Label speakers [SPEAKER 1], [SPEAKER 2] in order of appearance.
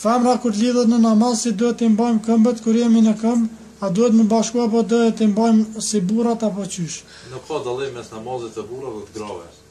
[SPEAKER 1] Femra kur lidhet në namaz si duhet të mbajmë këmbët kur jemi në këmbë, a duhet më
[SPEAKER 2] bashkua po duhet të mbajmë si burat apo qysh?
[SPEAKER 3] Në ka dalim mes namazit të burat dhe të graves.